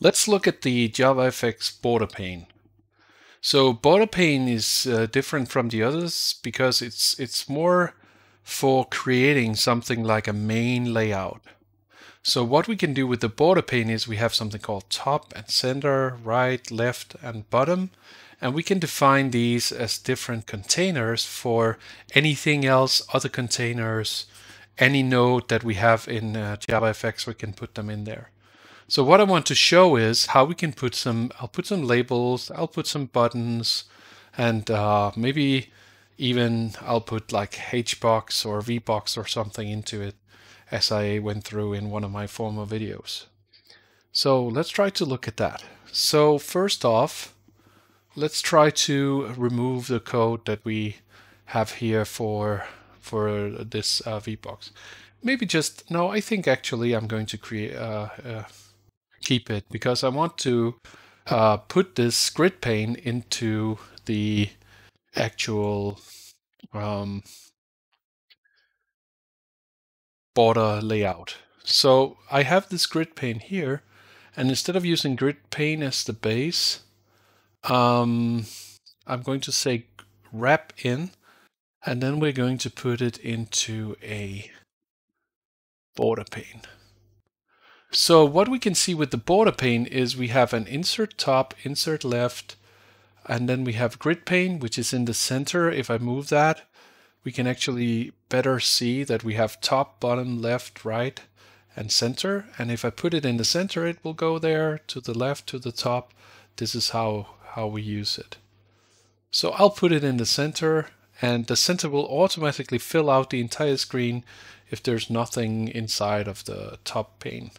Let's look at the JavaFX border pane. So border pane is uh, different from the others because it's it's more for creating something like a main layout. So what we can do with the border pane is we have something called top and center, right, left, and bottom. And we can define these as different containers for anything else, other containers, any node that we have in uh, JavaFX, we can put them in there. So what I want to show is how we can put some, I'll put some labels, I'll put some buttons, and uh, maybe even I'll put like HBox or VBox or something into it as I went through in one of my former videos. So let's try to look at that. So first off, let's try to remove the code that we have here for for this uh, VBox. Maybe just, no, I think actually I'm going to create uh, uh, keep it because I want to uh, put this grid pane into the actual um, border layout. So I have this grid pane here, and instead of using grid pane as the base, um, I'm going to say wrap in, and then we're going to put it into a border pane. So what we can see with the border pane is we have an insert top, insert left, and then we have grid pane, which is in the center. If I move that, we can actually better see that we have top, bottom, left, right, and center. And if I put it in the center, it will go there to the left, to the top. This is how, how we use it. So I'll put it in the center and the center will automatically fill out the entire screen if there's nothing inside of the top pane.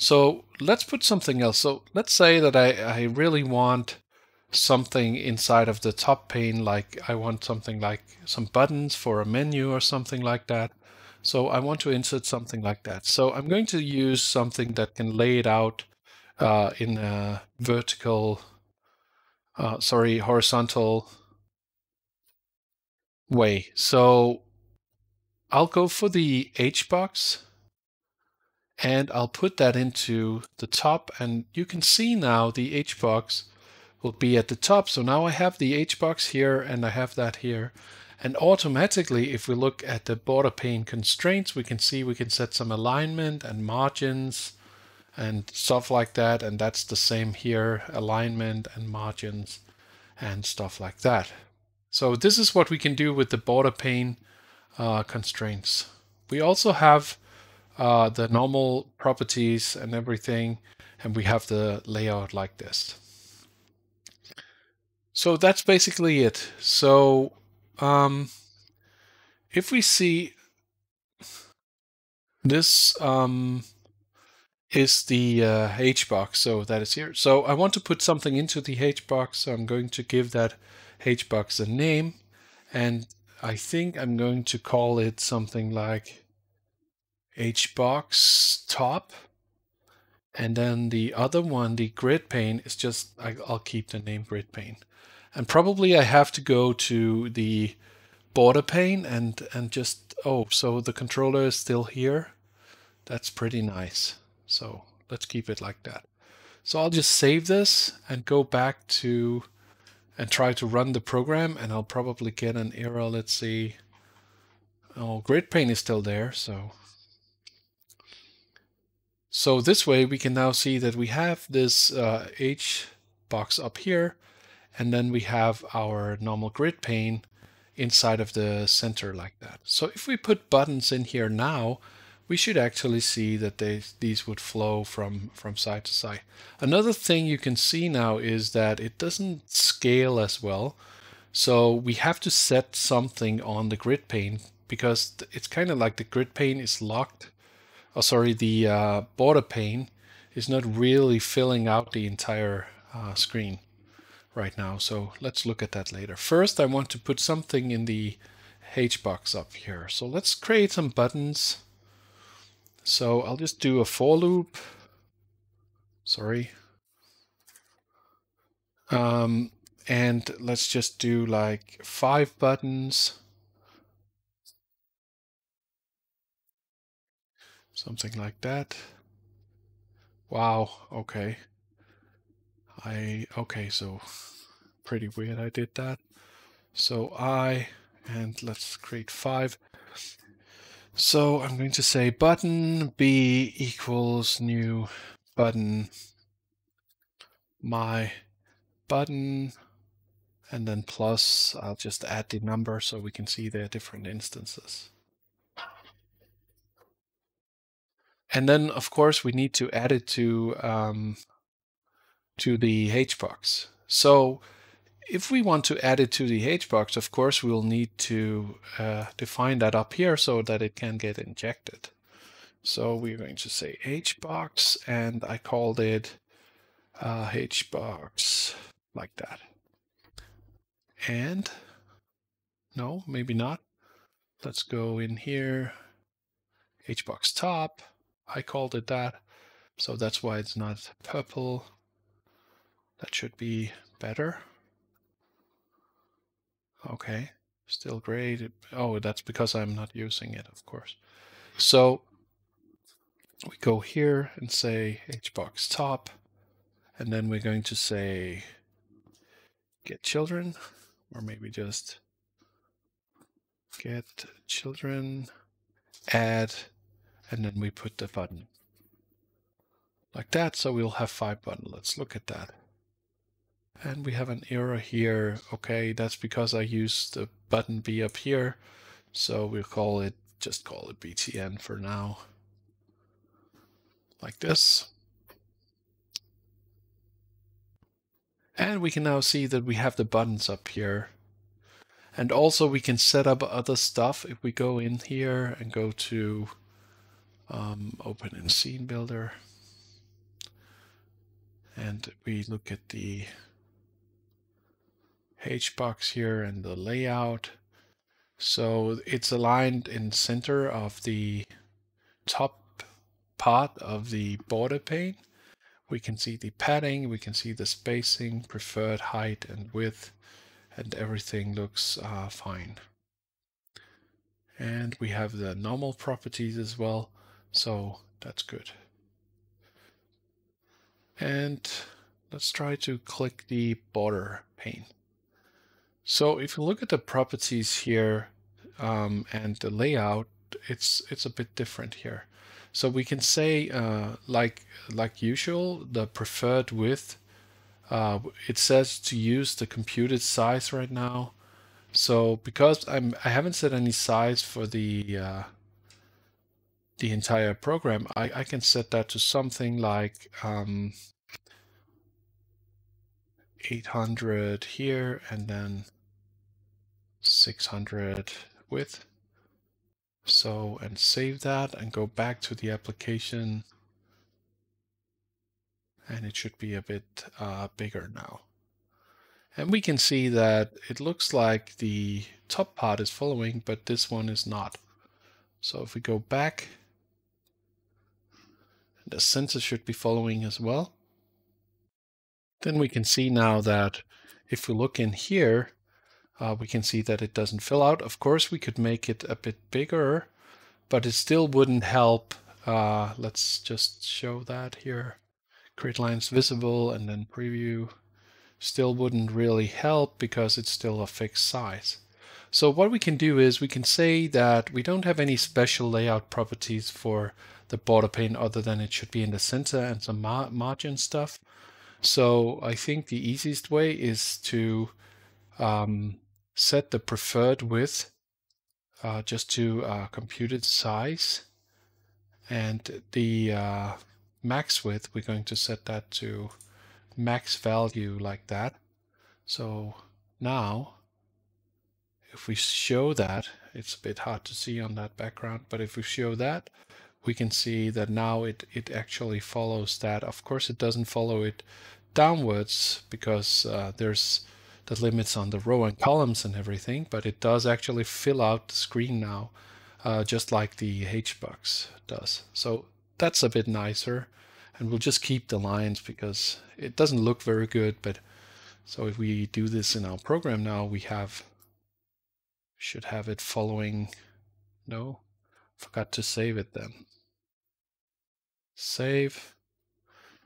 So let's put something else. So let's say that I, I really want something inside of the top pane, like I want something like some buttons for a menu or something like that. So I want to insert something like that. So I'm going to use something that can lay it out uh, in a vertical, uh, sorry, horizontal way. So I'll go for the H box and I'll put that into the top and you can see now the H box will be at the top. So now I have the H box here and I have that here. And automatically, if we look at the border pane constraints, we can see we can set some alignment and margins and stuff like that. And that's the same here, alignment and margins and stuff like that. So this is what we can do with the border pane uh, constraints. We also have uh, the normal properties and everything, and we have the layout like this. So that's basically it. So um, if we see this um, is the uh, H box, so that is here. So I want to put something into the H box, so I'm going to give that H box a name, and I think I'm going to call it something like HBox top. And then the other one, the grid pane, is just, I'll keep the name grid pane. And probably I have to go to the border pane and, and just, oh, so the controller is still here. That's pretty nice. So let's keep it like that. So I'll just save this and go back to and try to run the program and I'll probably get an error. Let's see. Oh, grid pane is still there. So so this way we can now see that we have this uh, H box up here, and then we have our normal grid pane inside of the center like that. So if we put buttons in here now, we should actually see that they, these would flow from, from side to side. Another thing you can see now is that it doesn't scale as well. So we have to set something on the grid pane because it's kind of like the grid pane is locked oh sorry, the uh, border pane is not really filling out the entire uh, screen right now. So let's look at that later. First, I want to put something in the H box up here. So let's create some buttons. So I'll just do a for loop. Sorry. Um, and let's just do like five buttons. Something like that. Wow, okay. I, okay, so pretty weird I did that. So I, and let's create five. So I'm going to say button b equals new button my button and then plus I'll just add the number so we can see their different instances. And then of course we need to add it to um, to the HBox. So if we want to add it to the HBox, of course, we'll need to uh, define that up here so that it can get injected. So we're going to say HBox, and I called it uh, HBox like that. And no, maybe not. Let's go in here, HBox top. I called it that. So that's why it's not purple. That should be better. Okay, still great. Oh, that's because I'm not using it, of course. So we go here and say hbox top, and then we're going to say get children, or maybe just get children, add, and then we put the button like that. So we'll have five buttons. Let's look at that. And we have an error here. Okay, that's because I used the button B up here. So we'll call it, just call it BTN for now. Like this. And we can now see that we have the buttons up here. And also we can set up other stuff if we go in here and go to um, open in scene builder. And we look at the HBox here and the layout. So it's aligned in center of the top part of the border pane. We can see the padding, we can see the spacing, preferred height and width, and everything looks uh, fine. And we have the normal properties as well, so that's good. And let's try to click the border pane. So if you look at the properties here um, and the layout, it's it's a bit different here. So we can say uh, like like usual, the preferred width. Uh, it says to use the computed size right now. So because I'm I haven't set any size for the uh, the entire program, I, I can set that to something like um, 800 here and then 600 width. So, and save that and go back to the application. And it should be a bit uh, bigger now. And we can see that it looks like the top part is following, but this one is not. So if we go back, the sensor should be following as well. Then we can see now that if we look in here, uh, we can see that it doesn't fill out. Of course, we could make it a bit bigger, but it still wouldn't help. Uh, let's just show that here. Grid lines visible and then preview. Still wouldn't really help because it's still a fixed size. So what we can do is we can say that we don't have any special layout properties for the border pane other than it should be in the center and some mar margin stuff. So I think the easiest way is to um, set the preferred width uh, just to uh, computed size and the uh, max width we're going to set that to max value like that so now if we show that it's a bit hard to see on that background but if we show that we can see that now it, it actually follows that. Of course, it doesn't follow it downwards because uh, there's the limits on the row and columns and everything, but it does actually fill out the screen now, uh, just like the HBox does. So that's a bit nicer. And we'll just keep the lines because it doesn't look very good. But so if we do this in our program now, we have should have it following. No, forgot to save it then. Save.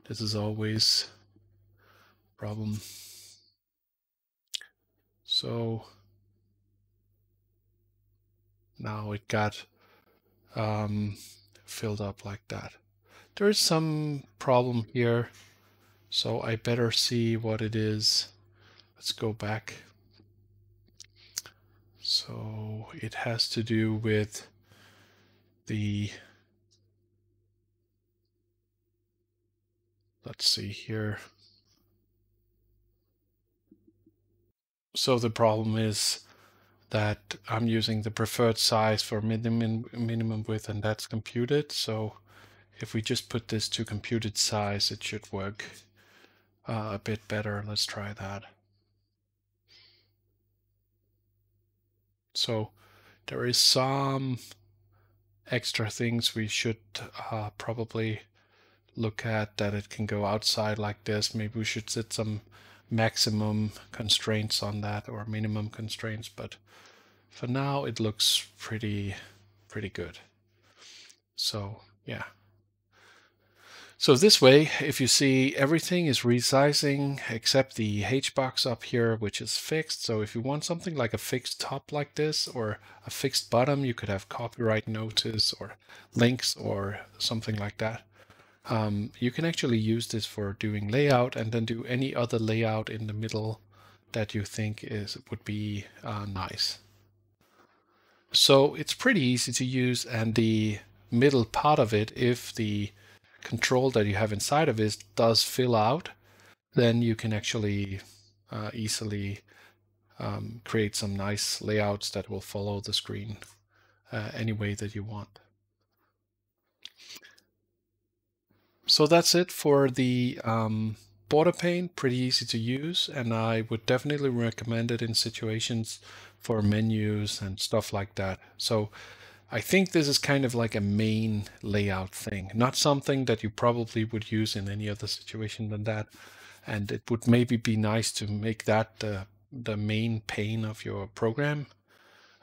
This is always problem. So now it got um, filled up like that. There is some problem here, so I better see what it is. Let's go back. So it has to do with the let's see here. So the problem is that I'm using the preferred size for minimum minimum width and that's computed. So if we just put this to computed size, it should work uh, a bit better. Let's try that. So there is some extra things we should uh, probably look at that it can go outside like this. Maybe we should set some maximum constraints on that or minimum constraints, but for now it looks pretty, pretty good. So yeah. So this way, if you see everything is resizing except the H box up here, which is fixed. So if you want something like a fixed top like this or a fixed bottom, you could have copyright notice or links or something like that. Um, you can actually use this for doing layout and then do any other layout in the middle that you think is would be uh, nice. So it's pretty easy to use and the middle part of it, if the control that you have inside of it does fill out, then you can actually uh, easily um, create some nice layouts that will follow the screen uh, any way that you want. So that's it for the um, border pane, pretty easy to use, and I would definitely recommend it in situations for menus and stuff like that. So I think this is kind of like a main layout thing, not something that you probably would use in any other situation than that. And it would maybe be nice to make that the, the main pane of your program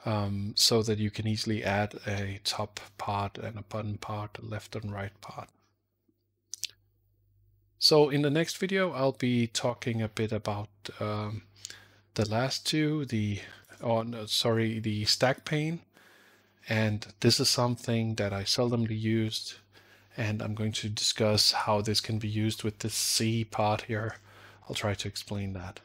um, so that you can easily add a top part and a button part, a left and right part. So in the next video, I'll be talking a bit about um, the last two, the, oh, no, sorry, the stack pane and this is something that I seldomly used and I'm going to discuss how this can be used with the C part here. I'll try to explain that.